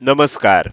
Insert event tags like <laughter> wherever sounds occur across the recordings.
नमस्कार.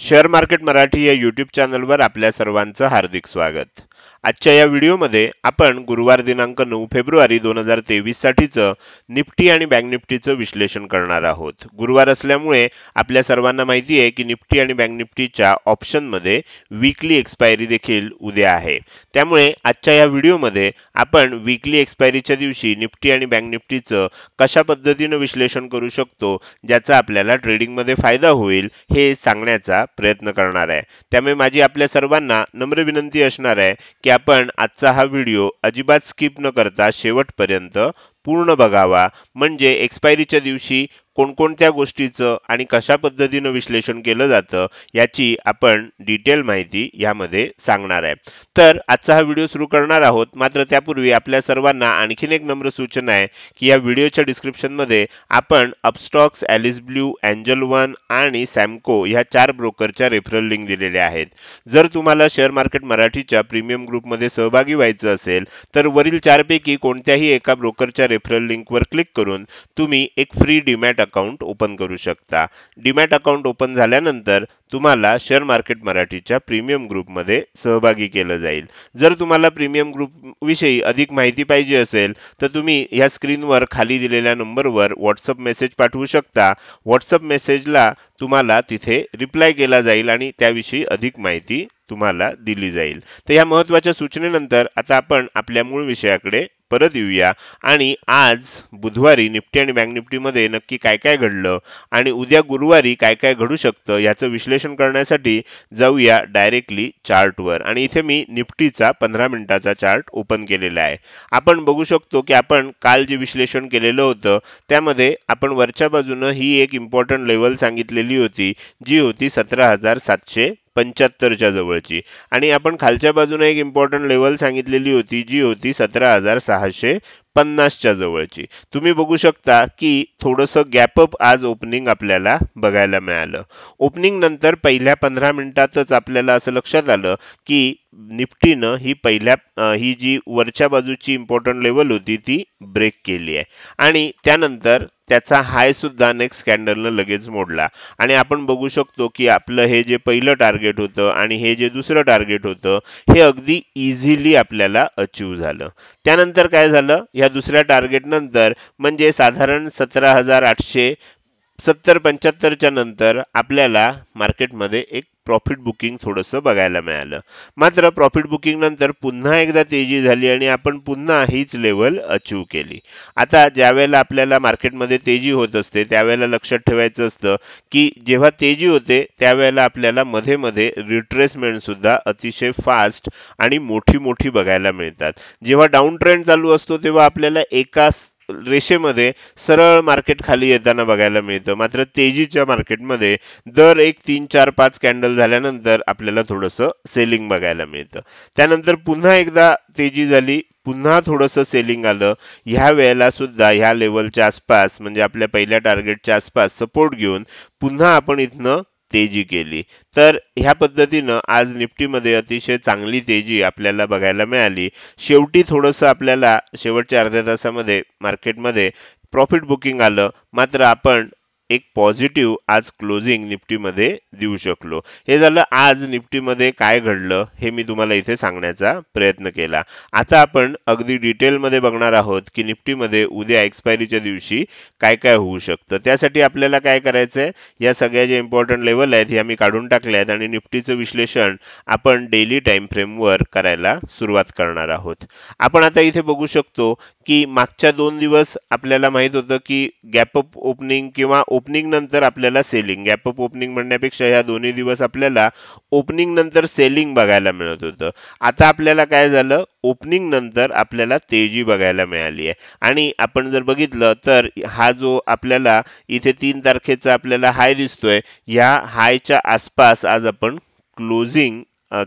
Share market Marathi या YouTube चॅनलवर आपल्या सर्वांचं हार्दिक स्वागत. आजच्या या व्हिडिओमध्ये आपण गुरुवार दिनांक नऊ फेब्रुवारी दोन हजार तेवीससाठीचं निफ्टी आणि बँक निफ्टीचं विश्लेषण करणार आहोत. गुरुवार असल्यामुळे आपल्या सर्वांना माहिती आहे की निफ्टी आणि बँक निफ्टीच्या ऑप्शनमध्ये वीकली एक्सपायरी देखील उद्या आहे. त्यामुळे आजच्या या व्हिडिओमध्ये आपण वीकली एक्सपायरीच्या दिवशी निफ्टी आणि बँक निफ्टीचं कशा पद्धतीनं विश्लेषण करू शकतो ज्याचा आपल्याला ट्रेडिंगमध्ये फायदा होईल हे सांगण्याचा प्रयत्न करणार आहे. त्यामुळे माझी आपल्या सर्वांना नम्र विनंती असणार आहे की आपण आजचा हा व्हिडिओ अजिबात स्किप न करता शेवटपर्यंत पूर्ण बघावा. म्हणजे एक्सपायरीच्या दिवशी कोणकोणत्या गोष्टीचं आणि कशा पद्धतीनं विश्लेषण केलं जातं याची आपण डिटेल माहिती यामध्ये सांगणार आहे. तर आजचा हा व्हिडिओ सुरू करणार आहोत. मात्र त्यापूर्वी आपल्या सर्वांना आणखीन एक नम्र सूचना आहे की या व्हिडिओच्या डिस्क्रिप्शनमध्ये आपण Upstox Alice Blue Angel One आणि सॅमको ह्या चार ब्रोकरच्या रेफरल लिंक दिलेल्या आहेत. जर तुम्हाला शेअर मार्केट मराठीच्या प्रीमियम ग्रुपमध्ये सहभागी व्हायचं असेल तर वरील चारपैकी कोणत्याही एका ब्रोकरच्या रेफरल लिंकवर क्लिक करून तुम्ही एक फ्री डीमॅट अकाउंट ओपन करू शकता. डीमॅट अकाउंट ओपन झाल्यानंतर तुम्हाला शेअर मार्केट मराठीच्या प्रीमियम ग्रुपमध्ये सहभागी केलं जाईल. जर तुम्हाला प्रीमियम ग्रुपविषयी अधिक माहिती पाहिजे असेल तर तुम्ही ह्या स्क्रीनवर खाली दिलेल्या नंबरवर व्हॉट्सअप मेसेज पाठवू शकता. व्हॉट्सअप मेसेजला तुम्हाला तिथे रिप्लाय केला जाईल आणि त्याविषयी अधिक माहिती तुम्हाला दिली जाईल. तर या महत्त्वाच्या सूचनेनंतर आता आपण आपल्या मूळ विषयाकडे परत येऊया आणि आज बुधवारी निफ्टी आणि बँक निफ्टीमध्ये नक्की काय काय घडलं आणि उद्या गुरुवारी काय काय घडू शकतं याचं विश्लेषण करण्यासाठी जाऊया डायरेक्टली चार्टवर. आणि इथे मी निफ्टीचा पंधरा मिनिटाचा चार्ट ओपन केलेला आहे. आपण बघू शकतो की आपण काल जे विश्लेषण केलेलं होतं त्यामध्ये आपण वरच्या बाजूनं ही एक इम्पॉर्टंट लेवल सांगितलेली होती जी होती सतरा हजार सातशे पंच्याहत्तरच्या जवळची. आणि आपण खालच्या बाजूने एक इम्पॉर्टंट लेवल सांगितलेली होती जी होती सतरा हजार सहाशे पन्नासच्या जवळची. तुम्ही बघू शकता की थोडंसं गॅपअप आज ओपनिंग आपल्याला बघायला मिळालं. ओपनिंग नंतर पहिल्या पंधरा मिनिटातच आपल्याला असं लक्षात आलं की निफ्टीनं ही पहिल्या ही जी वरच्या बाजूची इम्पॉर्टंट लेवल होती ती ब्रेक केली आहे. आणि त्यानंतर त्याचा हाय सुद्धा नेक्स्ट कॅन्डलनं लगेच मोडला. आणि आपण बघू शकतो की आपलं हे जे पहिलं टार्गेट होतं आणि हे जे दुसरं टार्गेट होतं हे अगदी इझिली आपल्याला अचीव झालं. त्यानंतर काय झालं? या दुसऱ्या टार्गेट नंतर म्हणजे साधारण सतरा हजार आठशे सत्तर पंच्याहत्तरच्या नंतर आपल्याला मार्केटमध्ये एक प्रॉफिट बुकिंग थोडंसं बघायला मिळालं. मात्र प्रॉफिट बुकिंग नंतर पुन्हा एकदा तेजी झाली आणि आपण पुन्हा हीच लेवल अचीव केली. आता ज्यावेळेला आपल्याला मार्केटमध्ये तेजी होत असते त्यावेळेला लक्षात ठेवायचं असतं की जेव्हा तेजी होते त्यावेळेला आपल्याला मध्ये मध्ये रिट्रेसमेंट सुद्धा अतिशय फास्ट आणि मोठी मोठी बघायला मिळतात. जेव्हा डाऊन ट्रेंड चालू असतो तेव्हा आपल्याला एका रेषेमध्ये सरळ मार्केट खाली येताना बघायला मिळतं. मात्र तेजीच्या मार्केटमध्ये दर एक तीन चार पाच कॅन्डल झाल्यानंतर आपल्याला थोडंसं सेलिंग बघायला मिळतं. त्यानंतर पुन्हा एकदा तेजी झाली पुन्हा थोडंसं सेलिंग आलं. ह्या वेळेला सुद्धा ह्या लेवलच्या आसपास म्हणजे आपल्या पहिल्या टार्गेटच्या आसपास सपोर्ट घेऊन पुन्हा आपण इथनं तेजी केली. तर ह्या पद्धतीनं आज निफ्टीमध्ये अतिशय चांगली तेजी आपल्याला बघायला मिळाली. शेवटी थोडंसं आपल्याला शेवटच्या अर्ध्या तासामध्ये मार्केटमध्ये प्रॉफिट बुकिंग आलं. मात्र आपण एक पॉझिटिव्ह आज क्लोजिंग निफ्टीमध्ये देऊ शकलो. हे झालं आज निफ्टीमध्ये काय घडलं हे मी तुम्हाला इथे सांगण्याचा प्रयत्न केला. आता आपण अगदी डिटेलमध्ये बघणार आहोत की निफ्टीमध्ये उद्या एक्सपायरीच्या दिवशी काय काय होऊ शकतं. त्यासाठी आपल्याला काय करायचं आहे या सगळ्या ज्या इम्पॉर्टंट लेवल आहेत ह्या मी काढून टाकल्या आहेत आणि निफ्टीचं विश्लेषण आपण डेली टाइम फ्रेमवर करायला सुरुवात करणार आहोत. आपण आता इथे बघू शकतो की मागच्या दोन दिवस आपल्याला माहीत होतं की गॅपअप ओपनिंग किंवा ओपनिंग नंतर आपल्याला सेलिंग गॅपअप ओपनिंग म्हणण्यापेक्षा या दोन्ही दिवस आपल्याला ओपनिंग नंतर सेलिंग बघायला मिळत होतं. आता आपल्याला काय झालं? ओपनिंग नंतर आपल्याला तेजी बघायला मिळाली आहे. आणि आपण जर बघितलं तर हा जो आपल्याला इथे तीन तारखेचा आपल्याला हाय दिसतोय ह्या हायच्या आसपास आज आपण क्लोजिंग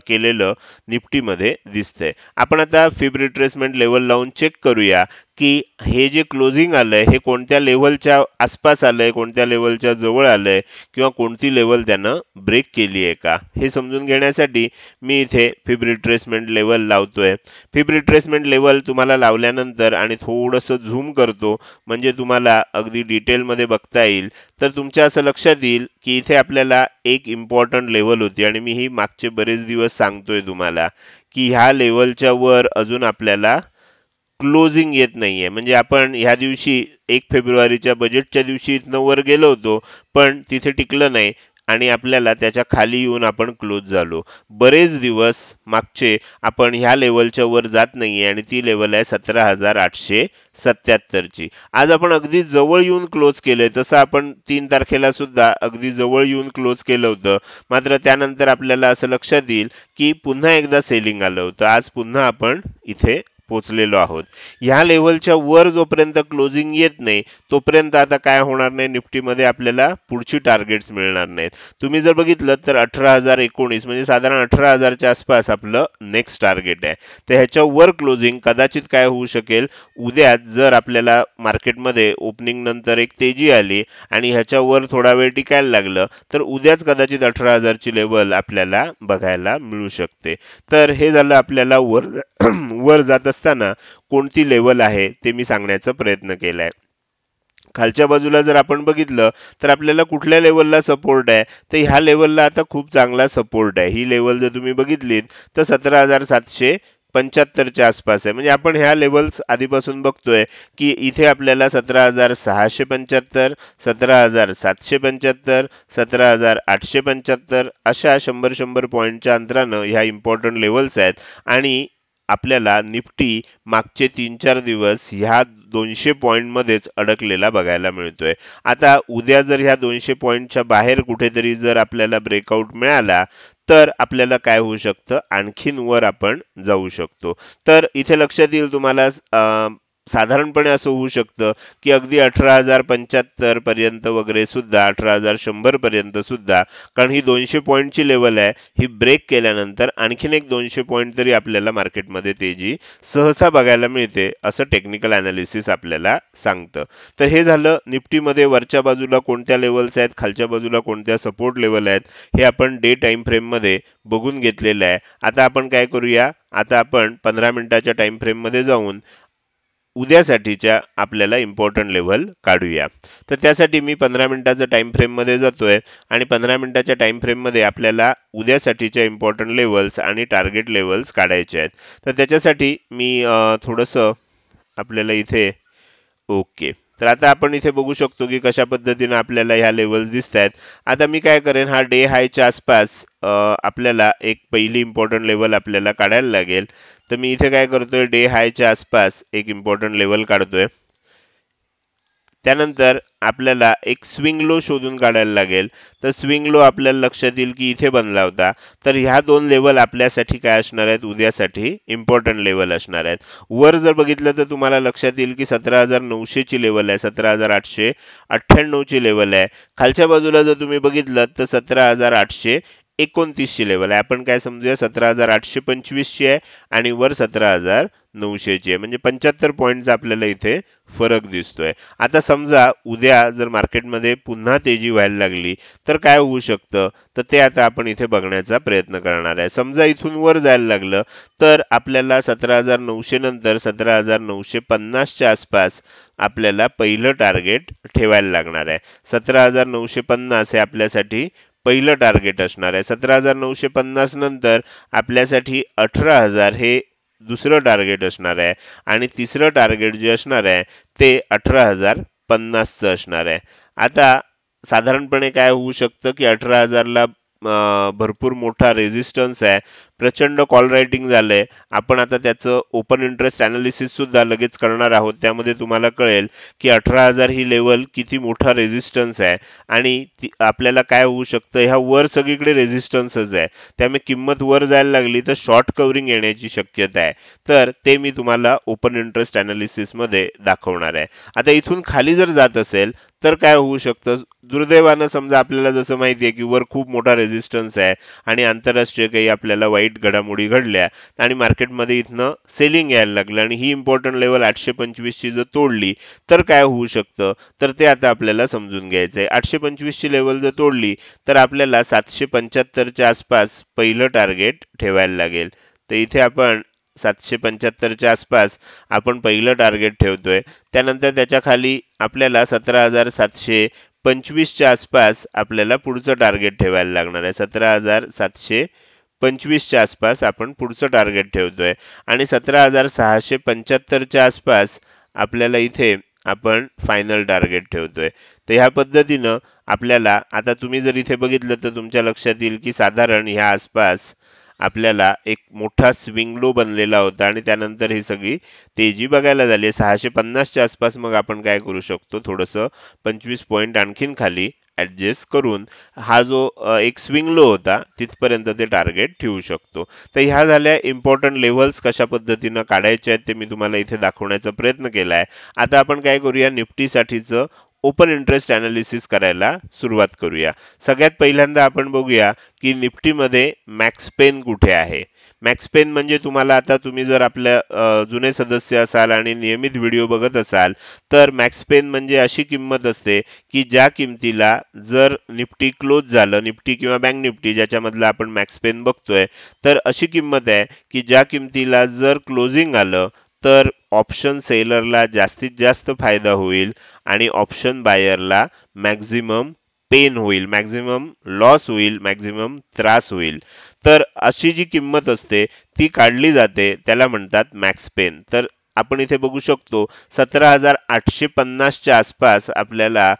केलेलं निफ्टीमध्ये दिसतंय. आपण आता फिब रिट्रेसमेंट लेवल लावून चेक करूया. की हे जे क्लोजिंग आहे हे कोणत्या लेवलच्या आसपास आलं आहे कोणत्या लेवलच्या जवळ आलं आहे किंवा कोणती लेवल त्यानं ब्रेक केली आहे का? हे समजून घेण्यासाठी मी इथे फिब रिट्रेसमेंट लेवल लावतोय. फिब रिट्रेसमेंट लेवल तुम्हाला लावल्यानंतर आणि थोडंसं झूम करतो म्हणजे तुम्हाला अगदी डिटेलमध्ये बघता येईल. तर तुमच्या असं लक्षात येईल की इथे आपल्याला एक इम्पॉर्टंट लेवल होती आणि मी ही मागचे बरेच दिवस सांगतोय तुम्हाला की ह्या लेवलच्या वर अजून आपल्याला क्लोजिंग येत नाहीये. म्हणजे आपण ह्या दिवशी एक फेब्रुवारीच्या बजेटच्या दिवशी इथनं वर गेलो होतो पण तिथे टिकलं नाही आणि आपल्याला त्याच्याखाली येऊन आपण क्लोज झालो. बरेच दिवस मागचे आपण ह्या लेवलच्या वर जात नाहीये आणि ती लेवल आहे सतरा हजार आठशे सत्याहत्तरची. आज आपण अगदी जवळ येऊन क्लोज केलंय. तसं आपण तीन तारखेला सुद्धा अगदी जवळ येऊन क्लोज केलं होतं. मात्र त्यानंतर आपल्याला असं लक्षात येईल की पुन्हा एकदा सेलिंग आलं होतं. आज पुन्हा आपण इथे पोचलेलो आहोत. ह्या लेवलच्या वर जोपर्यंत क्लोजिंग येत नाही तोपर्यंत आता काय होणार नाही? निफ्टीमध्ये आपल्याला पुढची टार्गेट्स मिळणार नाहीत. तुम्ही जर बघितलं तर अठरा हजार एकोणीस म्हणजे साधारण अठरा हजारच्या आसपास आपलं नेक्स्ट टार्गेट आहे. तर ह्याच्या वर क्लोजिंग कदाचित काय होऊ शकेल? उद्या जर आपल्याला मार्केटमध्ये ओपनिंग नंतर एक तेजी आली आणि ह्याच्या वर थोडा वेळ टिकायला लागलं तर उद्याच कदाचित अठरा हजारची लेवल आपल्याला बघायला मिळू शकते. तर हे झालं आपल्याला वर <clears throat> वर जात असताना कोणती लेवल आहे ते मी सांगण्याचा प्रयत्न केलाय. खालच्या बाजूला जर आपण बघितलं तर आपल्याला कुठल्या लेवलला सपोर्ट आहे? तर ह्या लेवलला आता खूप चांगला सपोर्ट आहे. ही लेवल जर तुम्ही बघितलीत तर सतरा हजार सातशे पंच्याहत्तरच्या आसपास आहे. म्हणजे आपण ह्या लेवल्स आधीपासून बघतोय की इथे आपल्याला सतरा हजार सहाशे पंच्याहत्तर सतरा हजार सातशे पंच्याहत्तर सतरा हजार आठशे पंच्याहत्तर अशा शंभर शंभर पॉईंटच्या अंतरानं ह्या इम्पॉर्टंट लेवल्स आहेत. आणि आपल्याला निफ्टी मागचे तीन चार दिवस ह्या दोनशे पॉईंटमध्येच अडकलेला बघायला मिळतोय. आता उद्या जर ह्या दोनशे पॉईंटच्या बाहेर कुठेतरी जर आपल्याला ब्रेकआउट मिळाला तर आपल्याला काय होऊ शकतं? आणखीन वर आपण जाऊ शकतो. तर इथे लक्षात येईल तुम्हाला साधारणपणे असं होऊ शकतं की अगदी अठरा हजार पंच्याहत्तर पर्यंत वगैरे सुद्धा अठरा हजार शंभर पर्यंत सुद्धा कारण ही दोनशे पॉईंटची लेवल आहे ही ब्रेक केल्यानंतर आणखीन एक दोनशे पॉईंट तरी आपल्याला मार्केटमध्ये तेजी सहसा बघायला मिळते असं टेक्निकल अनालिसिस आपल्याला सांगतं. तर हे झालं निफ्टीमध्ये वरच्या बाजूला कोणत्या लेवल्स आहेत खालच्या बाजूला कोणत्या सपोर्ट लेवल आहेत हे आपण डे टाइम फ्रेममध्ये बघून घेतलेलं आहे. आता आपण काय करूया आता आपण पंधरा मिनिटाच्या टाइम फ्रेममध्ये जाऊन उद्यासाठीच्या आपल्याला इम्पॉर्टंट लेवल काढूया. तर त्यासाठी मी पंधरा मिनिटाचं टाइम फ्रेममध्ये जातोय आणि पंधरा मिनिटाच्या टाइम फ्रेममध्ये आपल्याला उद्यासाठीच्या इम्पॉर्टंट लेवल्स आणि टार्गेट लेवल्स काढायचे आहेत. तर त्याच्यासाठी मी थोडंसं आपल्याला इथे ओके. तर आता आपण इथे बघू शकतो की कशा पद्धतीने आपल्याला ह्या लेवल्स दिसत आहेत. आता मी काय करेन हा डे हायच्या आसपास आपल्याला एक पहिली इम्पॉर्टंट लेवल आपल्याला काढायला लागेल. तर मी इथे काय करतोय डे हायच्या आसपास एक इम्पॉर्टंट लेवल काढतोय. त्यानंतर आपल्याला एक स्विंग लो शोधून काढायला लागेल. तर स्विंग लो आपल्याला लक्षात येईल की इथे बनला होता. तर ह्या दोन लेवल आपल्यासाठी काय असणार आहेत? उद्यासाठी इम्पॉर्टंट लेवल असणार आहेत. वर जर बघितलं तर तुम्हाला लक्षात येईल की सतरा हजार नऊशेची लेवल आहे. सतरा हजार आठशे अठ्ठ्याण्णवची लेवल आहे. खालच्या बाजूला जर तुम्ही बघितलं तर सतरा हजार आठशे एकोणतीसची लेवल आहे. आपण काय समजूया? सतरा हजार आठशे पंचवीसची आहे आणि वर सतरा हजार नऊशेची आहे. म्हणजे पंच्याहत्तर पॉईंटचा आपल्याला इथे फरक दिसतोय. आता समजा उद्या जर मार्केटमध्ये पुन्हा तेजी व्हायला लागली तर काय होऊ शकतं? तर ते आता आपण इथे बघण्याचा प्रयत्न करणार आहे. समजा इथून वर जायला लागलं तर आपल्याला सतरा हजार नऊशे नंतर सतरा हजार नऊशे पन्नासच्या आसपास आपल्याला पहिलं टार्गेट ठेवायला लागणार आहे. सतरा हजार नऊशे पन्नास हे आपल्यासाठी पहिलं टार्गेट असणार आहे. सतरा हजार नऊशे पन्नास नंतर आपल्यासाठी अठरा हजार हे दुसरं टार्गेट असणार आहे. आणि तिसरं टार्गेट जे असणार आहे ते अठरा हजार पन्नासचं असणार आहे. आता साधारणपणे काय होऊ शकतं की अठरा हजारला भरपूर मोठा रेझिस्टन्स आहे. प्रचंड कॉल रायटिंग झालंय. आपण आता त्याचं ओपन इंटरेस्ट अनालिसिस सुद्धा लगेच करणार आहोत. त्यामध्ये तुम्हाला कळेल की अठरा हजार ही लेवल किती मोठा रेझिस्टन्स आहे. आणि आपल्याला काय होऊ शकतं? ह्या वर सगळीकडे रेझिस्टन्सच आहे. त्यामुळे किंमत वर जायला लागली तर शॉर्ट कव्हरिंग येण्याची शक्यता आहे. तर ते मी तुम्हाला ओपन इंटरेस्ट अनालिसिसमध्ये दाखवणार आहे. आता इथून खाली जर जात असेल तर काय होऊ शकतं? दुर्दैवानं समजा आपल्याला जसं माहिती आहे की वर खूप मोठा रेझिस्टन्स आहे आणि आंतरराष्ट्रीय काही आपल्याला वाईट वाईट घडामोडी घडल्या आणि मार्केटमध्ये इथनं सेलिंग यायला लागलं आणि ही इम्पॉर्टंट लेवल आठशे पंचवीसची जर तोडली तर काय होऊ शकतं? तर ते आता आपल्याला समजून घ्यायचं आहे. आठशे पंचवीसची लेवल जर तोडली तर आपल्याला सातशे पंच्याहत्तरच्या आसपास पहिलं टार्गेट ठेवायला लागेल. तर इथे आपण सातशे पंच्याहत्तरच्या आसपास आपण पहिलं टार्गेट ठेवतोय. त्यानंतर त्याच्याखाली आपल्याला सतरा हजार सातशे पंचवीसच्या आसपास आपल्याला पुढचं टार्गेट ठेवायला लागणार आहे. सतरा हजार सातशे पंचवीसच्या आसपास आपण पुढचं टार्गेट ठेवतोय. आणि सतरा हजार सहाशे पंच्याहत्तरच्या आसपास आपल्याला इथे आपण फायनल टार्गेट ठेवतोय. तर ह्या पद्धतीनं आपल्याला आता तुम्ही जर इथे बघितलं तर तुमच्या लक्षात येईल की साधारण ह्या आसपास आपल्याला एक मोठा स्विंग लो बनलेला होता आणि त्यानंतर ही सगळी तेजी बघायला झाली. सहाशे पन्नासच्या आसपास मग आपण काय करू शकतो? थोडंसं पंचवीस पॉईंट आणखीन खाली ॲडजस्ट करून हा जो एक स्विंग लो होता तिथपर्यंत ते टार्गेट ठेवू शकतो. तर ह्या झाल्या इम्पॉर्टंट लेव्हल्स कशा पद्धतीनं काढायचे आहेत ते मी तुम्हाला इथे दाखवण्याचा प्रयत्न केला आहे आता आपण काय करूया? निफ्टीसाठीचं ओपन इंटरेस्ट अनालिसिस करायला सुरुवात करूया. सगळ्यात पहिल्यांदा आपण बघूया की निफ्टीमध्ये मॅक्स पेन कुठे आहे. मॅक्स पेन म्हणजे तुम्हाला आता तुम्ही जर आपल्या जुने सदस्य असाल आणि नियमित व्हिडिओ बघत असाल तर मॅक्स पेन म्हणजे अशी किंमत असते की ज्या किमतीला जर निफ्टी क्लोज झालं निफ्टी किंवा बँक निफ्टी ज्याच्यामधलं आपण मॅक्स पेन बघतोय तर अशी किंमत आहे की ज्या किमतीला जर क्लोजिंग आलं तर ऑप्शन सेलरला जास्तीत जास्त फायदा होईल आणि ऑप्शन बायरला मॅक्झिमम पेन होईल मॅक्झिमम लॉस होईल मॅक्झिमम त्रास होईल. तर अशी जी किंमत असते ती काढली जाते त्याला म्हणतात मॅक्स पेन तर आपण इथे बघू शकतो सतरा हजार आठशे पन्नासच्या आसपास आपल्याला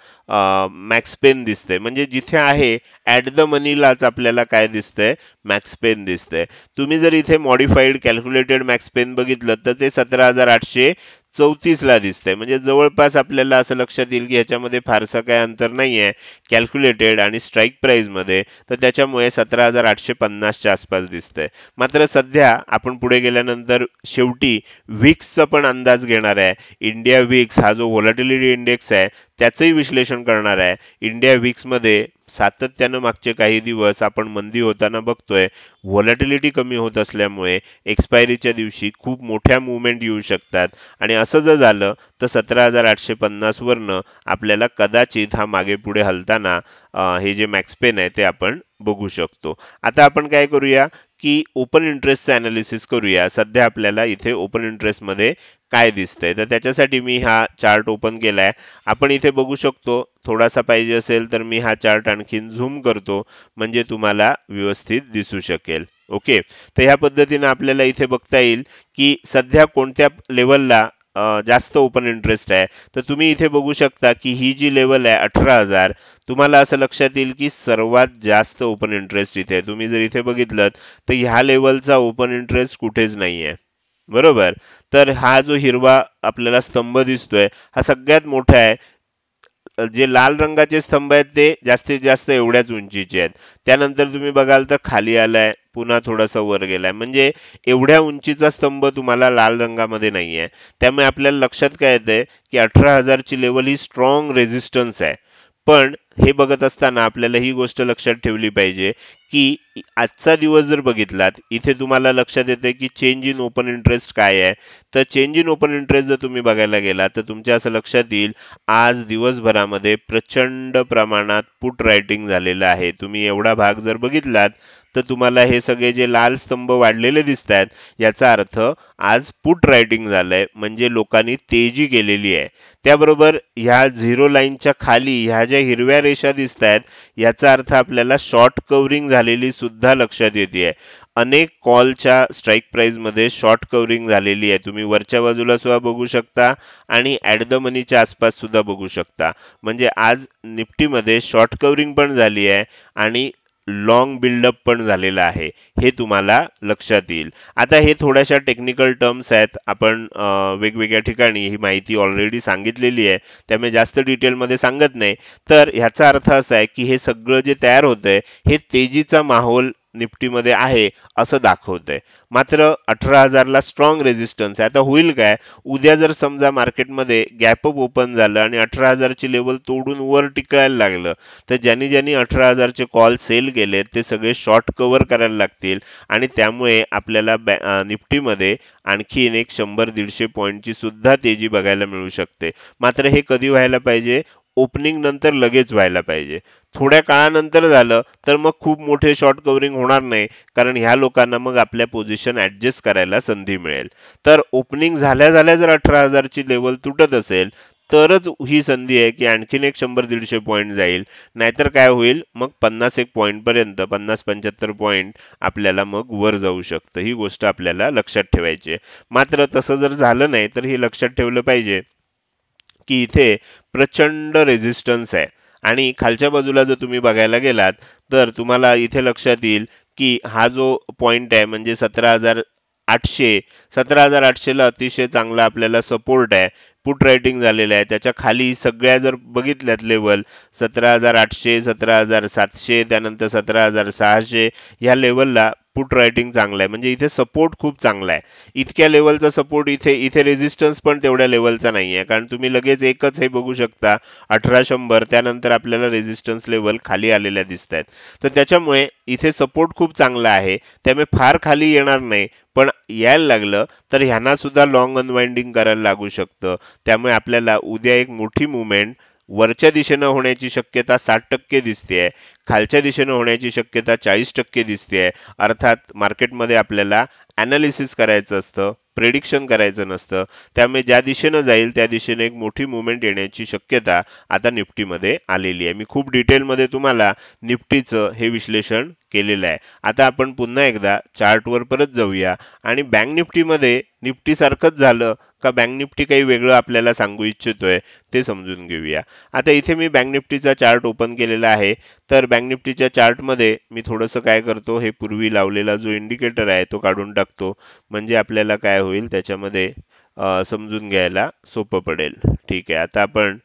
मॅक्स पेन दिसते म्हणजे जिथे आहे ऍट द मनीलाच आपल्याला काय दिसतंय? मॅक्स पेन दिसतंय. तुम्ही जर इथे मॉडिफाईड कॅल्क्युलेटेड मॅक्स पेन बघितलं तर ते सतरा हजार आठशे चौतीसला दिसतंय. म्हणजे जवळपास आपल्याला असं लक्षात येईल की ह्याच्यामध्ये फारसं काय अंतर नाही आहे कॅल्क्युलेटेड आणि स्ट्राईक प्राईजमध्ये तर त्याच्यामुळे सतरा हजार आठशे पन्नासच्या आसपास दिसतंय. मात्र सध्या आपण पुढे गेल्यानंतर शेवटी विक्सचा पण अंदाज घेणार आहे. इंडिया विक्स हा जो व्हॉलॅटिलिटी इंडेक्स आहे त्याचंही विश्लेषण करणार आहे. इंडिया विक्समध्ये सातत्यानं मागचे काही दिवस आपण मंदी होताना बघतोय. व्हॉलॅटिलिटी कमी होत असल्यामुळे एक्सपायरीच्या दिवशी खूप मोठ्या मुवमेंट येऊ शकतात. आणि असं जर झालं तर सतरा हजार आठशे पन्नास वरनं आपल्याला कदाचित हा मागे पुढे हलताना हे जे मॅक्सपेन आहे ते आपण बघू शकतो. आता आपण काय करूया की ओपन इंटरेस्टचं अनालिसिस करूया. सध्या आपल्याला इथे ओपन इंटरेस्टमध्ये काय दिसतंय? तर त्याच्यासाठी मी हा चार्ट ओपन केलाय. आपण इथे बघू शकतो थोडासा पाहिजे असेल तर मी हा चार्ट आणखीन झूम करतो म्हणजे तुम्हाला व्यवस्थित दिसू शकेल. ओके तर ह्या पद्धतीने आपल्याला इथे बघता येईल की सध्या कोणत्या लेवलला जास्त ओपन इंटरेस्ट आहे. तर तुम्ही इथे बघू शकता की ही जी लेवल आहे अठरा हजार तुम्हाला असं लक्षात येईल की सर्वात जास्त ओपन इंटरेस्ट इथे आहे. तुम्ही जर इथे बघितलं तर ह्या लेवलचा ओपन इंटरेस्ट कुठेच नाही आहे बरोबर? तर हा जो हिरवा आपल्याला स्तंभ दिसतोय हा सगळ्यात मोठा आहे. जे लाल रंगाचे स्तंभ आहेत ते जास्तीत जास्त एवढ्याच उंचीचे आहेत. त्यानंतर तुम्ही बघाल तर खाली आलाय पुन्हा थोडासा वर गेलाय. म्हणजे एवढ्या उंचीचा स्तंभ तुम्हाला लाल रंगामध्ये नाहीये. त्यामुळे आपल्याला लक्षात काय येतंय की अठरा हजारची लेवल ही स्ट्रॉंग रेझिस्टन्स आहे. पण हे बघत असताना आपल्याला ही गोष्ट लक्षात ठेवली पाहिजे की आजचा दिवस जर बघितलात इथे तुम्हाला लक्षात येते की चेंज इन ओपन इंटरेस्ट काय आहे. तर चेंज इन ओपन इंटरेस्ट जर तुम्ही बघायला गेला तर तुमच्या असं लक्षात येईल आज दिवसभरामध्ये प्रचंड प्रमाणात पुट रायटिंग झालेलं आहे. तुम्ही एवढा भाग जर बघितलात तर तुम्हाला हे सगळे जे लाल स्तंभ वाढलेले दिसत आहेत याचा अर्थ आज पुट रायटिंग झालंय म्हणजे लोकांनी तेजी केलेली आहे. त्याबरोबर ह्या झिरो लाईनच्या खाली ह्या ज्या हिरव्या रेषा दिसत आहेत याचा अर्थ आपल्याला शॉर्ट कव्हरिंग झालेली सुद्धा लक्षात येते अनेक कॉलच्या स्ट्राईक प्राईजमध्ये शॉर्ट कव्हरिंग झालेली आहे. तुम्ही वरच्या बाजूला सुद्धा बघू शकता आणि ऍट द मनीच्या आसपास सुद्धा बघू शकता. म्हणजे आज निफ्टीमध्ये शॉर्ट कव्हरिंग पण झाली आहे आणि लॉंग बिल्डअप पण झालेला आहे. हे तुम्हाला लक्षात येईल. आता हे थोड्याशा टेक्निकल टर्म्स आहेत. आपण वेगवेगळ्या ठिकाणी ही माहिती ऑलरेडी सांगितलेली आहे. त्यामुळे जास्त डिटेलमध्ये सांगत नाही. तर ह्याचा अर्थ असा आहे की हे सगळं जे तयार होतं आहे हे तेजीचा माहोल निफ्टीमध्ये आहे असं दाखवतंय. मात्र अठरा हजारला स्ट्रॉंग रेझिस्टन्स आहे. आता होईल काय? उद्या जर समजा मार्केटमध्ये गॅपअप ओपन झालं आणि अठरा हजारची लेवल तोडून वर टिकायला लागलं तर ज्यांनी ज्यांनी अठरा हजारचे कॉल सेल केले ते सगळे शॉर्ट कव्हर करायला लागतील आणि त्यामुळे आपल्याला बॅ निफ्टीमध्ये आणखीन एक शंभर दीडशे पॉईंटची सुद्धा तेजी बघायला मिळू शकते. मात्र हे कधी व्हायला पाहिजे? ओपनिंग नंतर लगेच व्हायला पाहिजे. थोड्या काळानंतर झालं तर मग खूप मोठे शॉर्ट कव्हरिंग होणार नाही कारण ह्या लोकांना मग आपल्या पोझिशन ॲडजस्ट करायला संधी मिळेल. तर ओपनिंग झाल्या झाल्या जर अठरा हजारची लेवल तुटत असेल तरच ही संधी आहे की आणखीन एक शंभर दीडशे पॉईंट जाईल. नाहीतर काय होईल? मग पन्नास एक पॉईंटपर्यंत पन्नास पंच्याहत्तर पॉईंट आपल्याला मग वर जाऊ शकतं. ही गोष्ट आपल्याला लक्षात ठेवायची आहे. मात्र तसं जर झालं नाही तर हे लक्षात ठेवलं पाहिजे. की इथे प्रचंड रेझिस्टन्स आहे. आणि खालच्या बाजूला जर तुम्ही बघायला गेलात तर तुम्हाला इथे लक्षात येईल की हा जो पॉईंट आहे म्हणजे सतरा हजार आठशे सतरा हजार आठशेला अतिशय चांगला आपल्याला सपोर्ट आहे. पुट रायटिंग झालेलं आहे. त्याच्याखाली सगळ्या जर बघितल्यात लेवल सतरा हजार आठशे सतरा हजार सातशे त्यानंतर सतरा हजार सहाशे ह्या लेवलला पुट रायटिंग चांगलं आहे म्हणजे इथे सपोर्ट खूप चांगला आहे इतक्या लेवलचा सपोर्ट इथे इथे रेजिस्टन्स पण तेवढ्या लेवलचा नाही आहे कारण तुम्ही लगेच एकच हे बघू शकता अठरा शंभर त्यानंतर आपल्याला रेझिस्टन्स लेवल खाली आलेल्या दिसत आहेत तर त्याच्यामुळे इथे सपोर्ट खूप चांगला आहे. त्यामुळे फार खाली येणार नाही. पण यायला लागलं तर ह्यांना सुद्धा लॉंग अनवाइंडिंग करायला लागू शकतं. त्यामुळे आपल्याला उद्या एक मोठी मुवमेंट वरच्या दिशेनं होण्याची शक्यता साठ टक्के दिसते खालच्या दिशेनं होण्याची शक्यता चाळीस टक्के दिसते अर्थात मार्केटमध्ये आपल्याला ॲनालिसिस करायचं असतं. प्रेडिक्शन करायचं नसतं. त्यामुळे ज्या दिशेनं जाईल त्या दिशेने एक मोठी मुवमेंट येण्याची शक्यता आता निफ्टीमध्ये आलेली आहे. मी खूप डिटेलमध्ये तुम्हाला निफ्टीचं हे विश्लेषण केलेलं आहे. आता आपण पुन्हा एकदा चार्टवर परत जाऊया. आणि बँक निफ्टीमध्ये निफ्टीसारखंच झालं का बँक निफ्टी काही वेगळं आपल्याला सांगू इच्छितोय ते समजून घेऊया. आता इथे मी बँक निफ्टीचा चार्ट ओपन केलेला आहे. तर बँक निफ्टीच्या चार्टमध्ये मी थोडंसं काय करतो हे पूर्वी लावलेला जो इंडिकेटर आहे तो काढून टाकतो. म्हणजे आपल्याला काय होईल त्याच्यामध्ये समजून घ्यायला सोपं पडेल. ठीक आहे आता आपण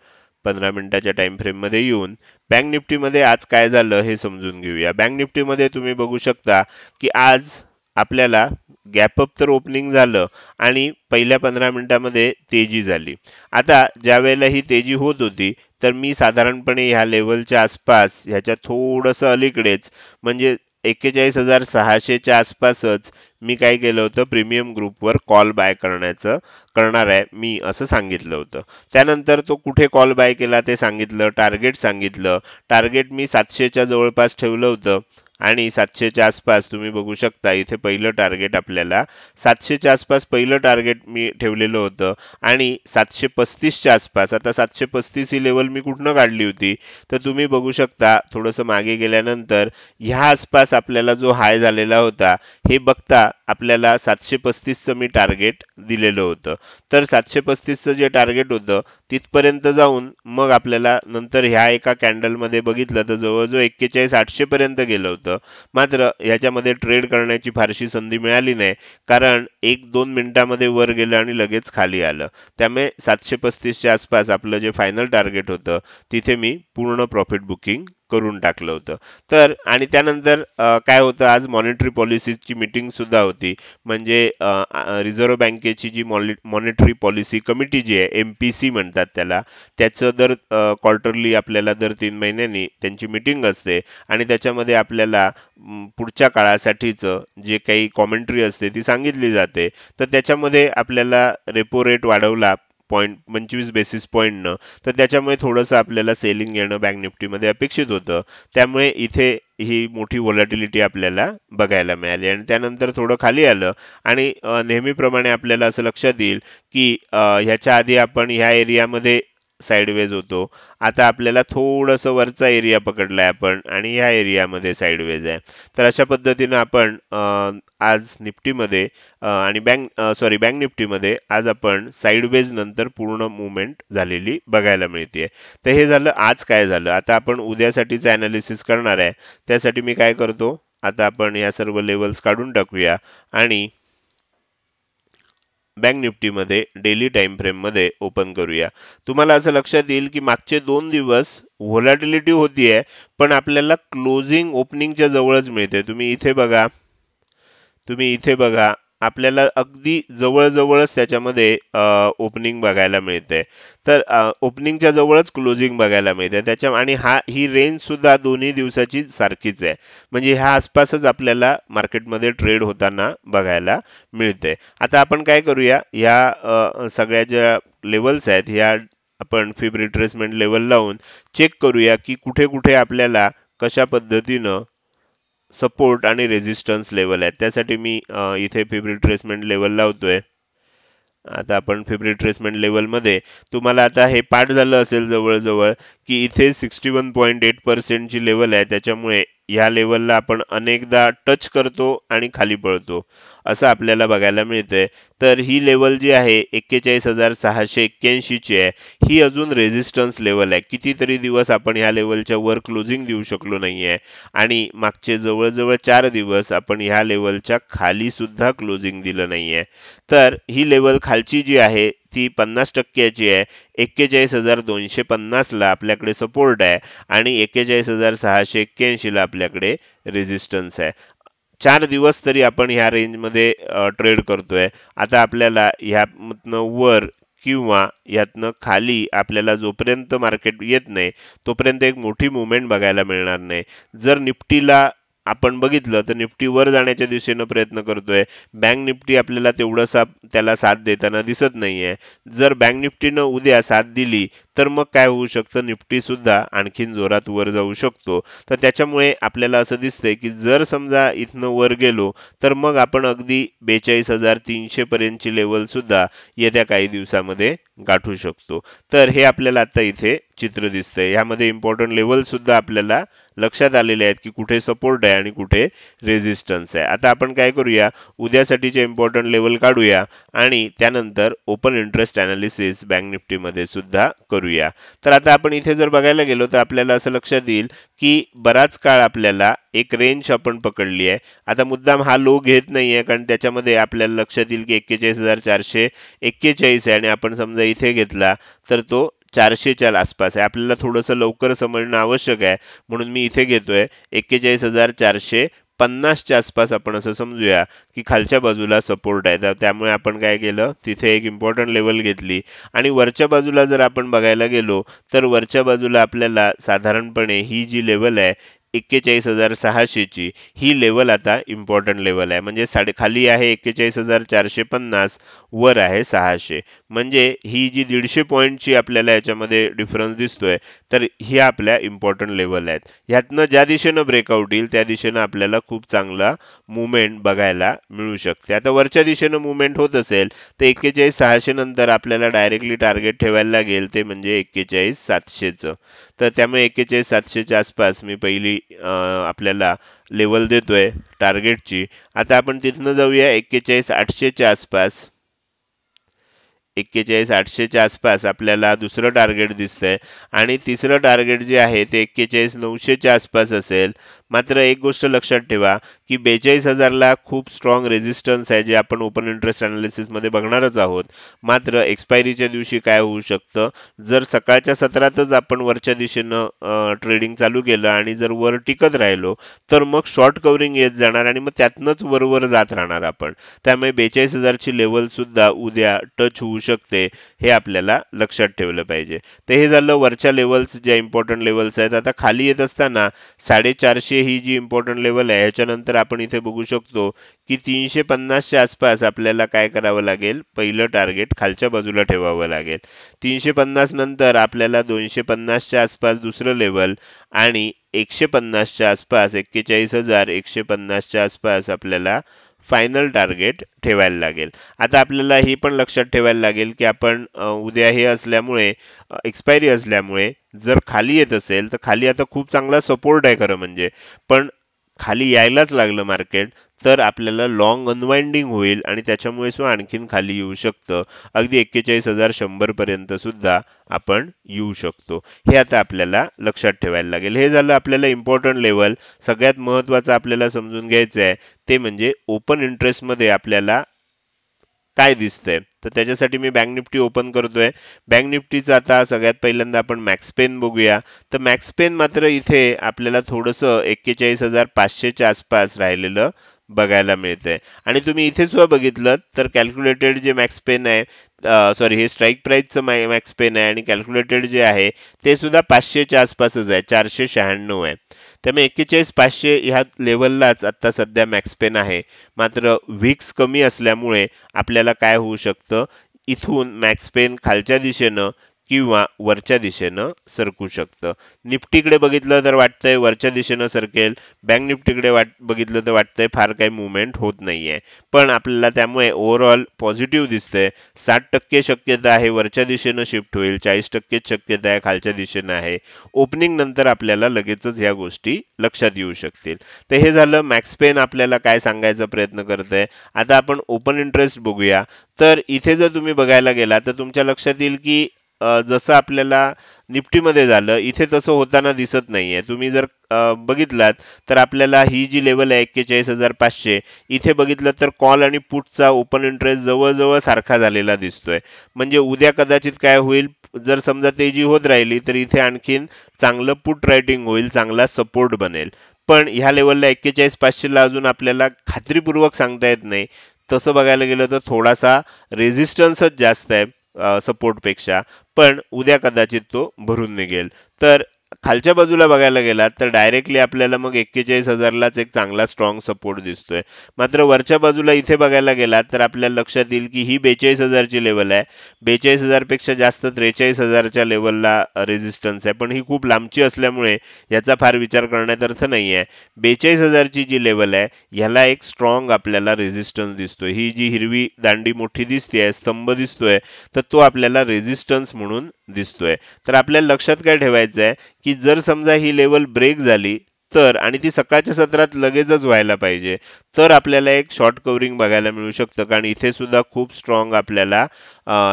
पंधरा मिनिटाच्या टाइम फ्रेममध्ये येऊन बँक निफ्टीमध्ये आज काय झालं हे समजून घेऊया. बँक निफ्टीमध्ये तुम्ही बघू शकता की आज आपल्याला गॅपअप तर ओपनिंग झालं आणि पहिल्या पंधरा मिनिटामध्ये तेजी झाली. आता ज्या वेळेला ही तेजी होत होती तर मी साधारणपणे ह्या लेवलच्या आसपास ह्याच्या थोडंसं अलीकडेच म्हणजे एक्केचाळीस हजार सहाशेच्या आसपासच मी काय केलं होतं? प्रीमियम ग्रुपवर कॉल बाय करण्याचं करणार आहे मी असं सांगितलं होतं. त्यानंतर तो कुठे कॉल बाय केला ते सांगितलं टार्गेट सांगितलं. टार्गेट मी सातशेच्या जवळपास ठेवलं होतं. आणि सातशेच्या आसपास तुम्ही बघू शकता इथे पहिलं टार्गेट आपल्याला सातशेच्या आसपास पहिलं टार्गेट मी ठेवलेलं होतं आणि सातशे पस्तीसच्या आसपास आता सातशे पस्तीस ही लेवल मी कुठनं काढली होती? तर तुम्ही बघू शकता थोडंसं मागे गेल्यानंतर ह्या आसपास आपल्याला जो हाय झालेला होता हे बघता आपल्याला सातशे पस्तीसचं मी टार्गेट दिलेलं होतं. तर सातशे पस्तीसचं जे टार्गेट होतं तिथपर्यंत जाऊन मग आपल्याला नंतर ह्या एका कॅन्डलमध्ये बघितलं तर जवळजवळ एक्केचाळीस आठशेपर्यंत गेलं होतं. मात्र ह्याच्यामध्ये ट्रेड करण्याची फारशी संधी मिळाली नाही कारण एक दोन मिनिटामध्ये वर गेलं आणि लगेच खाली आलं. त्यामुळे सातशे पस्तीसच्या आसपास आपलं जे फायनल टार्गेट होतं तिथे मी पूर्ण प्रॉफिट बुकिंग करून टाकलं होतं. तर आणि त्यानंतर काय होतं आज मॉनिटरी पॉलिसीची मीटिंग सुद्धा होती. म्हणजे रिझर्व्ह बँकेची जी मॉनिटरी पॉलिसी कमिटी जी आहे एम पी सी म्हणतात त्याला त्याचं दर क्वार्टरली आपल्याला दर तीन महिन्यांनी त्यांची मीटिंग असते. आणि त्याच्यामध्ये आपल्याला पुढच्या काळासाठीचं जे काही कॉमेंट्री असते ती सांगितली जाते. तर त्याच्यामध्ये आपल्याला रेपो रेट वाढवला पॉईंट पंचवीस बेसिस पॉईंटनं तर त्याच्यामुळे थोडंसं आपल्याला सेलिंग येणं बँक निफ्टीमध्ये अपेक्षित होतं. त्यामुळे इथे ही मोठी व्हॉलॅटिलिटी आपल्याला बघायला मिळाली. आणि त्यानंतर थोडं खाली आलं आणि नेहमीप्रमाणे आपल्याला असं लक्षात येईल की ह्याच्या आधी आपण ह्या एरियामध्ये साईडवेज होतो. आता आपल्याला थोडंसं वरचा एरिया पकडलाय आपण आणि ह्या एरियामध्ये साईडवेज आहे. तर अशा पद्धतीनं आपण आज निफ्टीमध्ये आणि बँक सॉरी बँक निफ्टीमध्ये आज आपण साईडवेज नंतर पूर्ण मुवमेंट झालेली बघायला मिळते तर हे झालं आज काय झालं? आता आपण उद्यासाठीचं अनालिसिस करणार आहे. त्यासाठी मी काय करतो? आता आपण या सर्व लेवल्स काढून टाकूया आणि बँक निफ्टीमध्ये डेली टाइम फ्रेममध्ये ओपन करूया. तुम्हाला असं लक्षात येईल की मागचे दोन दिवस व्होलॅटिलिटी होतीये पण आपल्याला क्लोजिंग ओपनिंगच्या जवळच मिळते. तुम्ही इथे बघा. तुम्ही इथे बघा. आपल्याला अगदी जवळजवळच त्याच्यामध्ये ओपनिंग बघायला मिळते. तर ओपनिंगच्या जवळच क्लोजिंग बघायला मिळते. त्याच्या आणि हा ही रेंजसुद्धा दोन्ही दिवसाची सारखीच आहे. म्हणजे ह्या आसपासच आपल्याला मार्केटमध्ये ट्रेड होताना बघायला मिळते. आता आपण काय करूया? ह्या सगळ्या ज्या लेवल्स आहेत ह्या आपण फिब रिट्रेसमेंट लेवल लावून चेक करूया की कुठे कुठे आपल्याला कशा पद्धतीनं सपोर्ट आणि रेझिस्टन्स लेवल आहेत त्यासाठी मी इथे फिब्री ट्रेसमेंट लेवल लावतोय. आता आपण फिब्री ट्रेसमेंट लेवलमध्ये तुम्हाला आता हे पाठ झालं असेल जवळजवळ की इथे सिक्स्टी वन पॉईंट एट पर्सेंटची लेवल आहे. त्याच्यामुळे ह्या लेवलला आपण अनेकदा टच करतो आणि खाली पळतो. असं आपल्याला बघायला मिळतंय. तर ही लेवल जी आहे एक्केचाळीस हजार सहाशे एक्क्याऐंशीची आहे. ही अजून रेझिस्टन्स लेवल आहे. कितीतरी दिवस आपण ह्या लेवलच्या वर क्लोजिंग देऊ शकलो नाहीये. आणि मागचे जवळजवळ चार दिवस आपण ह्या लेवलच्या खाली सुद्धा क्लोजिंग दिलं नाहीये. तर ही लेवल खालची जी आहे ती पन्नास टक्क्याची आहे एक्केचाळीस हजार दोनशे पन्नासला आपल्याकडे सपोर्ट आहे आणि एक्केचाळीस हजार सहाशे एक्क्याऐंशीला आपल्याकडे रेझिस्टन्स आहे. चार दिवस तरी आपण ह्या रेंजमध्ये ट्रेड करतोय. आता आपल्याला ह्यामधनं वर किंवा यातनं खाली आपल्याला जोपर्यंत मार्केट येत नाही तोपर्यंत एक मोठी मुवमेंट बघायला मिळणार नाही. जर निफ्टीला आपण बघितलं तर निफ्टी वर जाण्याच्या दिशेनं प्रयत्न करतोय. बँक निफ्टी आपल्याला तेवढंसा त्याला साथ देताना दिसत नाहीये. जर बँक निफ्टीनं उद्या साथ दिली तर मग काय होऊ शकतं? निफ्टी सुद्धा आणखीन जोरात वर जाऊ शकतो. तर त्याच्यामुळे आपल्याला असं दिसतंय की जर समजा इथनं वर गेलो तर मग आपण अगदी बेचाळीस हजार तीनशे पर्यंतची लेवल सुद्धा येत्या काही दिवसामध्ये गाठू शकतो. तर हे आपल्याला आता इथे चित्र दिसतंय. यामध्ये इम्पॉर्टंट लेवल सुद्धा आपल्याला लक्षात आलेले आहेत की कुठे सपोर्ट आहे आणि कुठे रेझिस्टन्स आहे. आता आपण काय करूया? उद्यासाठीचे इम्पॉर्टंट लेवल काढूया आणि त्यानंतर ओपन इंटरेस्ट अनालिसिस बँक निफ्टीमध्ये सुद्धा करूया. तर आता आपण इथे जर बघायला गेलो तर आपल्याला असं लक्षात येईल की बराच काळ आपल्याला एक रेंज आपण पकडली आहे. आता मुद्दाम हा लो घेत नाही आहे कारण त्याच्यामध्ये आपल्याला लक्षात येईल की एक्केचाळीस हजार चारशे एक्केचाळीस आहे आणि आपण समजा इथे घेतला तर तो चारशेच्या आसपास आहे. आपल्याला थोडंसं लवकर समजणं आवश्यक आहे. म्हणून मी इथे घेतोय एक्केचाळीस हजार चारशे पन्नासच्या आसपास आपण असं समजूया की खालच्या बाजूला सपोर्ट आहे. तर त्यामुळे आपण काय केलं? तिथे एक इम्पॉर्टंट लेवल घेतली. आणि वरच्या बाजूला जर आपण बघायला गेलो तर वरच्या बाजूला आपल्याला साधारणपणे ही जी लेवल आहे एक्केचाळीस हजार सहाशेची. ही लेवल आता इम्पॉर्टंट लेवल आहे. म्हणजे साडे खाली आहे एक्केचाळीस हजार चारशे पन्नास वर आहे सहाशे. म्हणजे ही जी दीडशे पॉईंटची आपल्याला याच्यामध्ये डिफरन्स दिसतोय तर ही आपल्या इम्पॉर्टंट लेवल आहेत. ह्यातनं ज्या दिशेनं ब्रेकआउट येईल त्या दिशेनं आपल्याला खूप चांगला मुवमेंट बघायला मिळू शकते. आता वरच्या दिशेनं मुवमेंट होत असेल तर एक्केचाळीस सहाशे नंतर आपल्याला डायरेक्टली टार्गेट ठेवायला लागेल ते म्हणजे एक्केचाळीस सातशेचं. तर त्यामुळे एकेचाळीस सातशेच्या आसपास मी पहिली आपल्याला लेवल देतोय टार्गेटची आता आपण तिथनं जाऊया एक्केचाळीस आठशेच्या आसपास. एक्केचाळीस आठशेच्या आसपास आपल्याला दुसरं टार्गेट दिसतंय. आणि तिसरं टार्गेट जे आहे ते एक्केचाळीस नऊशेच्या आसपास असेल. मात्र एक गोष्ट लक्षात ठेवा की बेचाळीस हजारला खूप स्ट्रॉंग रेझिस्टन्स आहे जे आपण ओपन इंटरेस्ट अनालिसिसमध्ये बघणारच आहोत. मात्र एक्सपायरीच्या दिवशी काय होऊ शकतं? जर सकाळच्या सत्रातच आपण वरच्या दिशेनं ट्रेडिंग चालू केलं आणि जर वर टिकत राहिलो तर मग शॉर्ट कव्हरिंग येत जाणार आणि मग त्यातनंच वरवर जात राहणार आपण. त्यामुळे बेचाळीस हजारची लेवलसुद्धा उद्या टच होऊ शकते हे आपल्याला लक्षात ठेवलं पाहिजे. तर हे झालं वरच्या लेवल्स ज्या इम्पॉर्टंट लेवल्स आहेत. आता खाली येत असताना साडेचारशे ही जी इम्पॉर्टंट लेवल आहे ह्याच्यानंतर आपण इथे बघू शकतो की तीनशे पन्नासच्या आसपास आपल्याला काय करावं लागेल? पहिलं टार्गेट खालच्या बाजूला ठेवावं लागेल. तीनशे पन्नास नंतर आपल्याला दोनशे पन्नासच्या आसपास दुसरं लेवल आणि एकशे पन्नासच्या आसपास एक्केचाळीस हजार एकशे पन्नासच्या आसपास आपल्याला फायनल टार्गेट ठेवायला लागेल. आता आपल्याला हे पण लक्षात ठेवायला लागेल की आपण उद्या हे असल्यामुळे एक्सपायरी असल्यामुळे जर खाली येत असेल तर खाली आता खूप चांगला सपोर्ट आहे खरं म्हणजे. पण खाली यायलाच लागलं मार्केट तर आपल्याला लॉंग अनवाइंडिंग होईल आणि त्याच्यामुळे सुद्धा आणखीन खाली येऊ शकतं. अगदी एक्केचाळीस हजार शंभरपर्यंत सुद्धा आपण येऊ शकतो. हे आता आपल्याला लक्षात ठेवायला लागेल. हे झालं आपल्याला इम्पॉर्टंट लेवल सगळ्यात महत्त्वाचं आपल्याला समजून घ्यायचं आहे ते म्हणजे ओपन इंटरेस्टमध्ये आपल्याला काय दिसतंय? तर त्याच्यासाठी मी बँक निफ्टी ओपन करतोय. बँक निफ्टीचं आता सगळ्यात पहिल्यांदा आपण मॅक्स पेन बघूया. तर मॅक्स पेन मात्र इथे आपल्याला थोडंसं एक्केचाळीस हजार पाचशेच्या आसपास राहिलेलं बघायला मिळतंय. आणि तुम्ही इथे सुद्धा बघितलं तर कॅल्क्युलेटेड जे मॅक्स पेन आहे सॉरी हे स्ट्राईक प्राईजचं मॅक्स पेन आहे आणि कॅल्क्युलेटेड जे आहे ते सुद्धा पाचशेच्या आसपासच आहे चारशे शहाण्णव आहे. त्यामुळे एक्केचाळीस पाचशे ह्या लेवललाच आता सध्या मॅक्सपेन आहे. मात्र विक्स कमी असल्यामुळे आपल्याला काय होऊ शकतं? इथून मॅक्स पेन खालच्या दिशेनं किंवा वरच्या दिशेनं सरकू शकतं. निफ्टीकडे बघितलं तर वाटतंय वरच्या दिशेनं सरकेल. बँक निफ्टीकडे वाट बघितलं तर वाटतंय फार काही मुवमेंट होत नाही आहे पण आपल्याला त्यामुळे ओव्हरऑल पॉझिटिव्ह दिसतंय. साठ टक्के शक्यता आहे वरच्या दिशेनं शिफ्ट होईल. चाळीस टक्केच शक्यता आहे खालच्या दिशेनं आहे. ओपनिंग नंतर आपल्याला लगेचच ह्या गोष्टी लक्षात येऊ शकतील. तर हे झालं. मॅक्स पेन आपल्याला काय सांगायचा प्रयत्न करत आहे आता आपण ओपन इंटरेस्ट बघूया. तर इथे जर तुम्ही बघायला गेला तर तुमच्या लक्षात येईल की जसं आपल्याला निफ्टीमध्ये झालं इथे तसं होताना दिसत नाही आहे तुम्ही जर बघितलात तर आपल्याला ही जी लेवल आहे एक्केचाळीस हजार पाचशे इथे बघितलं तर कॉल आणि पुटचा ओपन इंटरेस्ट जवळजवळ सारखा झालेला दिसतोय. म्हणजे उद्या कदाचित काय होईल जर समजा तेजी होत राहिली तर इथे आणखीन चांगलं पुट रायटिंग होईल चांगला सपोर्ट बनेल. पण ह्या लेवलला एक्केचाळीस पाचशेला अजून आपल्याला खात्रीपूर्वक सांगता येत नाही. तसं बघायला गेलं तर थोडासा रेझिस्टन्सच जास्त आहे. सपोर्टपेक्षा पण उद्या कदाचित तो भरून निघेल. तर खालच्या बाजूला बघायला गेलात तर डायरेक्टली आपल्याला मग एक्केचाळीस हजारलाच एक चांगला स्ट्रॉंग सपोर्ट दिसतोय. मात्र वरच्या बाजूला इथे बघायला गेला तर आपल्याला लक्षात येईल की ही बेचाळीस हजारची लेवल आहे. बेचाळीस हजारपेक्षा जास्त त्रेचाळीस हजारच्या लेवलला रेझिस्टन्स आहे. पण ही खूप लांबची असल्यामुळे याचा फार विचार करण्यात अर्थ नाही आहे बेचाळीस हजारची जी लेवल आहे ह्याला एक स्ट्रॉंग आपल्याला रेझिस्टन्स दिसतोय. ही जी हिरवी दांडी मोठी दिसते स्तंभ दिसतोय तर तो आपल्याला रेझिस्टन्स म्हणून दिसतोय. तर आपल्याला लक्षात काय ठेवायचं आहे की जर समजा ही लेवल ब्रेक झाली तर आणि ती सकाळच्या सत्रात लगेचच व्हायला पाहिजे तर आपल्याला एक शॉर्ट कव्हरिंग बघायला मिळू शकतं. कारण इथे सुद्धा खूप स्ट्रॉंग आपल्याला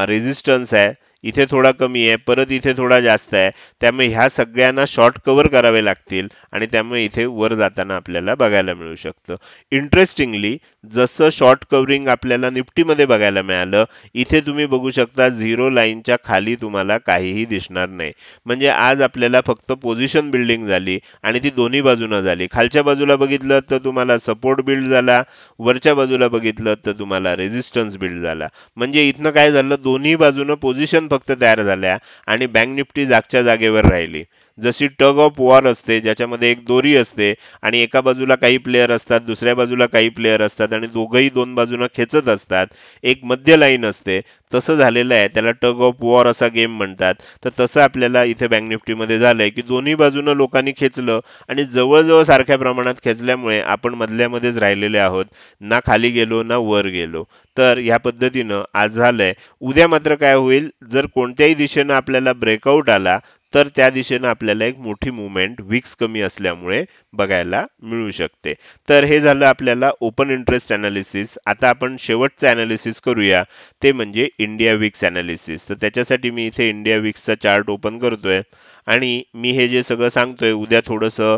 रेझिस्टन्स आहे. इथे थोडा कमी आहे परत इथे थोडा जास्त आहे. त्यामुळे ह्या सगळ्यांना शॉर्ट कव्हर करावे लागतील आणि त्यामुळे इथे वर जाताना आपल्याला बघायला मिळू शकतं. इंटरेस्टिंगली जसं शॉर्ट कव्हरिंग आपल्याला निफ्टीमध्ये बघायला मिळालं इथे तुम्ही बघू शकता झिरो लाईनच्या खाली तुम्हाला काहीही दिसणार नाही. म्हणजे आज आपल्याला फक्त पोझिशन बिल्डिंग झाली आणि ती दोन्ही बाजूनं झाली. खालच्या बाजूला बघितलं तर तुम्हाला सपोर्ट बिल्ड झाला वरच्या बाजूला बघितलं तर तुम्हाला रेझिस्टन्स बिल्ड झाला. म्हणजे इथनं काय झालं दोन्ही बाजूनं पोझिशन फक्त तयार झाल्या आणि बँक निफ्टी जागच्या जागेवर राहिली. जशी टग ऑफ वॉर असते ज्याच्यामध्ये एक दोरी असते आणि एका बाजूला काही प्लेयर असतात दुसऱ्या बाजूला काही प्लेयर असतात आणि दोघंही दोन बाजूनं खेचत असतात एक मध्य लाईन असते. तसं झालेलं आहे त्याला टग ऑफ वॉर असा गेम म्हणतात. तर तसं आपल्याला इथे बँक निफ्टीमध्ये झालंय की दोन्ही बाजूनं लोकांनी खेचलं आणि जवळजवळ सारख्या प्रमाणात खेचल्यामुळे आपण मधल्यामध्येच राहिलेले आहोत. ना खाली गेलो ना वर गेलो. तर ह्या पद्धतीनं आज झालंय. उद्या मात्र काय होईल? जर कोणत्याही दिशेनं आपल्याला ब्रेकआउट आला तर त्या दिशेनं आपल्याला एक मोठी मुवमेंट विक्स कमी असल्यामुळे बघायला मिळू शकते. तर हे झालं आपल्याला ओपन इंटरेस्ट अनालिसिस आता आपण शेवटचं अनालिसिस करूया. ते म्हणजे इंडिया विक्स अनालिसिस तर त्याच्यासाठी मी इथे इंडिया विक्सचा चार्ट ओपन करतोय. आणि मी हे जे सगळं सांगतोय उद्या थोडंसं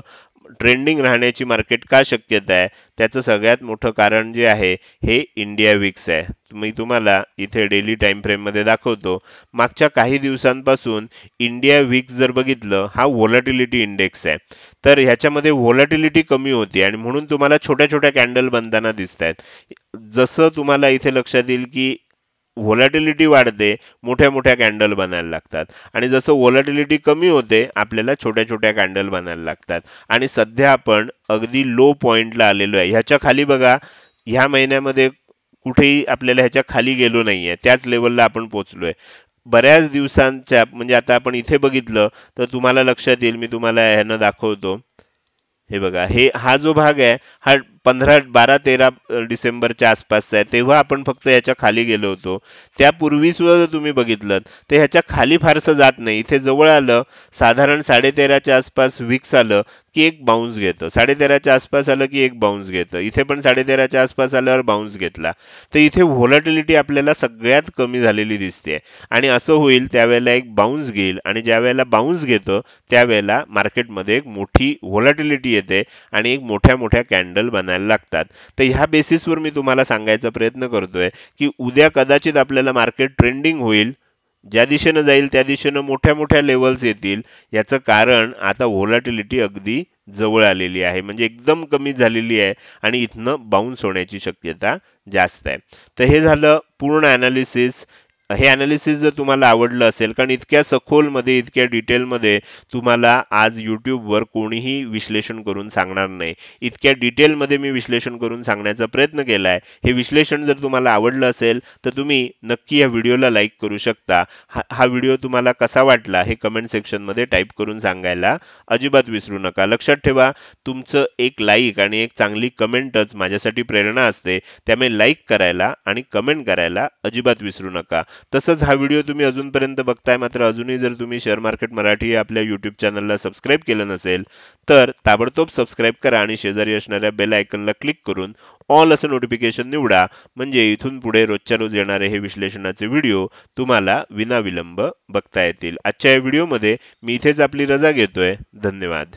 ट्रेंडिंग राहण्याची मार्केट का शक्यता आहे? त्याचं सगळ्यात मोठं कारण जे आहे हे इंडिया विक्स आहे. मी तुम्हाला इथे डेली टाइम फ्रेममध्ये दाखवतो. मागच्या काही दिवसांपासून इंडिया विक्स जर बघितलं हा व्हॉलॅटिलिटी इंडेक्स आहे. तर ह्याच्यामध्ये व्हॉलॅटिलिटी कमी होती आणि म्हणून तुम्हाला छोट्या छोट्या कॅन्डल बनताना दिसत आहेत जसं तुम्हाला इथे लक्षात येईल की व्होलॅटिलिटी वाढते मोठ्या मोठ्या कॅन्डल बनायला लागतात. आणि जसं व्होलॅटिलिटी कमी होते आपल्याला छोट्या छोट्या कॅन्डल बनायला लागतात. आणि सध्या आपण अगदी लो पॉईंटला आलेलो आहे. ह्याच्या खाली बघा ह्या महिन्यामध्ये कुठेही आपल्याला ह्याच्या खाली गेलो नाहीये. त्याच लेवलला आपण पोहोचलोय बऱ्याच दिवसांच्या म्हणजे आता आपण इथे बघितलं तर तुम्हाला लक्षात येईल मी तुम्हाला ह्यानं दाखवतो. हे बघा हे हा जो भाग आहे हा पंधरा बारा तेरा डिसेंबरच्या आसपासचा आहे. तेव्हा आपण फक्त याच्या खाली गेलो होतो. त्यापूर्वी सुद्धा जर तुम्ही बघितलं तर ह्याच्या खाली फारसं जात नाही. इथे जवळ आलं साधारण साडे तेराच्या आसपास विक्स आलं की एक बाउन्स घेतं. साडेतेराच्या आसपास आलं की एक बाउन्स घेतं. इथे पण साडेतेराच्या आसपास आल्यावर बाउन्स घेतला. तर इथे व्होलाटिलिटी आपल्याला सगळ्यात कमी झालेली दिसते. आणि असं होईल त्यावेळेला एक बाउन्स घेईल. आणि ज्या वेळेला बाउन्स घेतो त्यावेळेला मार्केटमध्ये एक मोठी व्होलाटिलिटी येते आणि एक मोठ्या मोठ्या कॅन्डल बनायला लागतात. तर ह्या बेसिसवर मी तुम्हाला सांगायचा प्रयत्न करतोय की उद्या कदाचित आपल्याला मार्केट ट्रेंडिंग होईल. ज्या दिशेनं जाईल त्या दिशेनं मोठ्या मोठ्या लेवल्स येतील. याचं कारण आता व्होलाटिलिटी अगदी जवळ आलेली आहे. म्हणजे एकदम कमी झालेली आहे आणि इथनं बाउन्स होण्याची शक्यता जास्त आहे. तर हे झालं पूर्ण ॲनालिसिस हे ॲनालिसिस जर तुम्हाला आवडलं असेल कारण इतक्या सखोलमध्ये इतक्या डिटेलमध्ये तुम्हाला आज यूट्यूबवर कोणीही विश्लेषण करून सांगणार नाही. इतक्या डिटेलमध्ये मी विश्लेषण करून सांगण्याचा प्रयत्न केला आहे हे विश्लेषण जर तुम्हाला आवडलं असेल तर तुम्ही नक्की या व्हिडिओला लाईक करू शकता. हा हा व्हिडिओ तुम्हाला कसा वाटला हे कमेंट सेक्शनमध्ये टाईप करून सांगायला अजिबात विसरू नका. लक्षात ठेवा तुमचं एक लाईक आणि एक चांगली कमेंटच माझ्यासाठी प्रेरणा असते. त्यामुळे लाईक करायला आणि कमेंट करायला अजिबात विसरू नका. तसंच हा व्हिडिओ तुम्ही अजूनपर्यंत बघताय मात्र अजूनही जर तुम्ही शेअर मार्केट मराठी आपल्या यूट्यूब चॅनलला सबस्क्राईब केलं नसेल तर ताबडतोब सबस्क्राईब करा आणि शेजारी असणाऱ्या बेल आयकनला क्लिक करून ऑल असं नोटिफिकेशन निवडा. म्हणजे इथून पुढे रोजच्या रोज येणारे हे विश्लेषणाचे व्हिडिओ तुम्हाला विनाविलंब बघता येतील. आजच्या या व्हिडिओमध्ये मी इथेच आपली रजा घेतोय. धन्यवाद.